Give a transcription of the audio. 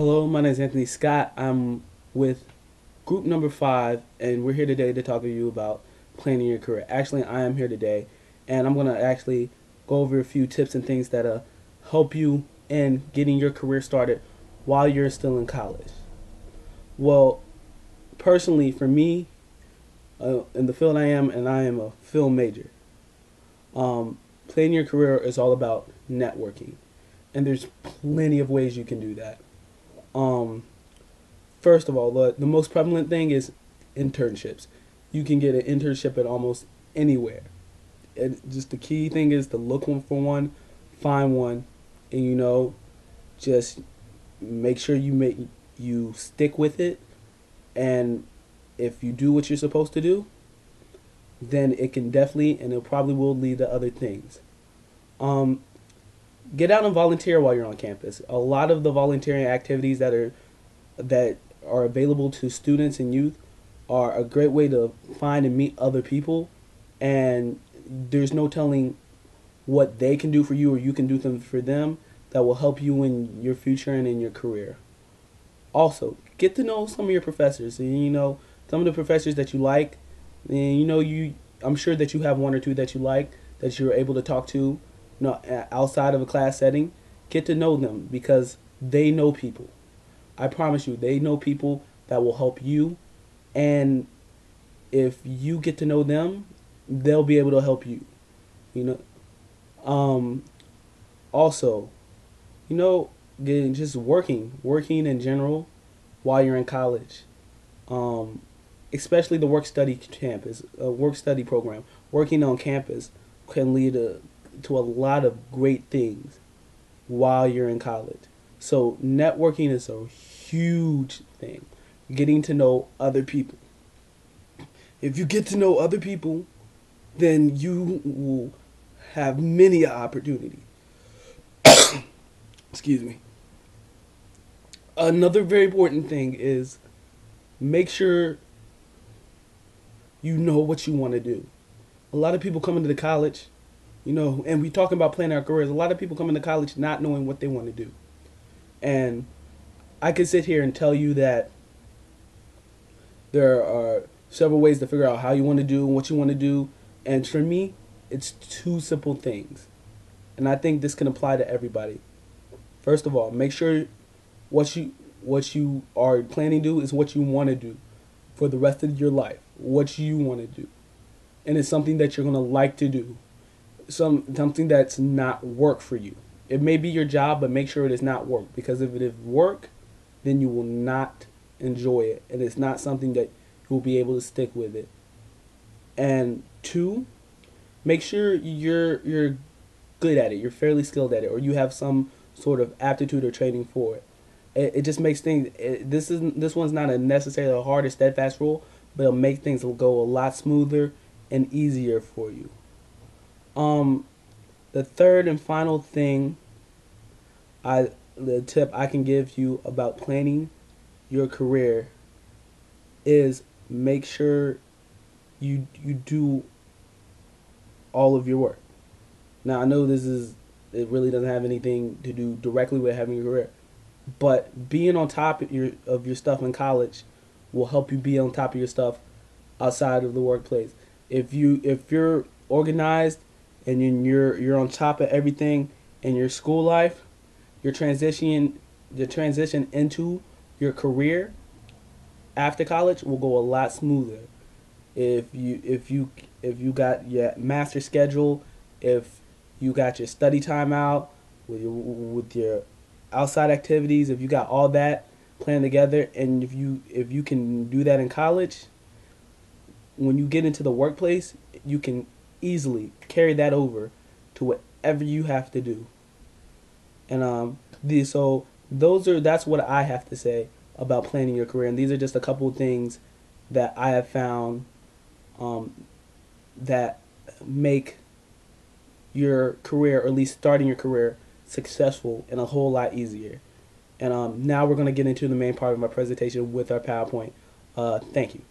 Hello, my name is Anthony Scott. I'm with group number five, and we're here today to talk to you about planning your career. Actually, I am here today, and I'm going to actually go over a few tips and things that uh, help you in getting your career started while you're still in college. Well, personally, for me, uh, in the field I am, and I am a film major, um, planning your career is all about networking. And there's plenty of ways you can do that. Um, first of all, the, the most prevalent thing is internships. You can get an internship at almost anywhere. And just the key thing is to look for one, find one, and you know, just make sure you make you stick with it. And if you do what you're supposed to do, then it can definitely and it probably will lead to other things. Um, get out and volunteer while you're on campus. A lot of the volunteering activities that are that are available to students and youth are a great way to find and meet other people and there's no telling what they can do for you or you can do them for them that will help you in your future and in your career. Also, get to know some of your professors. And, you know, some of the professors that you like, and you know you I'm sure that you have one or two that you like that you're able to talk to, you know, outside of a class setting. Get to know them because they know people. I promise you, they know people that will help you, and if you get to know them, they'll be able to help you. You know, um, also, you know, getting just working, working in general, while you're in college. Um, especially the work study campus, uh, work study program, working on campus can lead to, to a lot of great things while you're in college. So networking is a huge thing. Getting to know other people. If you get to know other people, then you will have many opportunities. Excuse me. Another very important thing is make sure you know what you want to do. A lot of people come into the college, you know, and we talking about planning our careers. A lot of people come into college not knowing what they want to do. And I could sit here and tell you that there are several ways to figure out how you want to do and what you want to do. And for me, it's two simple things. And I think this can apply to everybody. First of all, make sure what you what you are planning to do is what you want to do for the rest of your life what you want to do. And it's something that you're going to like to do. Some something that's not work for you. It may be your job, but make sure it is not work because if it is work, then you will not enjoy it and it's not something that you will be able to stick with it. And two, make sure you're you're good at it, you're fairly skilled at it or you have some sort of aptitude or training for it. It, it just makes things it, this is this one's not a necessarily a hard or steadfast rule, but it'll make things go a lot smoother and easier for you. Um, the third and final thing, I the tip I can give you about planning your career is make sure you you do all of your work. Now I know this is it really doesn't have anything to do directly with having a career, but being on top of your of your stuff in college will help you be on top of your stuff outside of the workplace. If you if you're organized and you're you're on top of everything in your school life, your transition the transition into your career after college will go a lot smoother. If you if you if you got your master schedule, if you got your study time out with your, with your outside activities, if you got all that planned together, and if you if you can do that in college, when you get into the workplace, you can easily carry that over to whatever you have to do. And um, the, so those are that's what I have to say about planning your career. And these are just a couple things that I have found um, that make your career, or at least starting your career, successful and a whole lot easier. And um, now we're going to get into the main part of my presentation with our PowerPoint. Uh, thank you.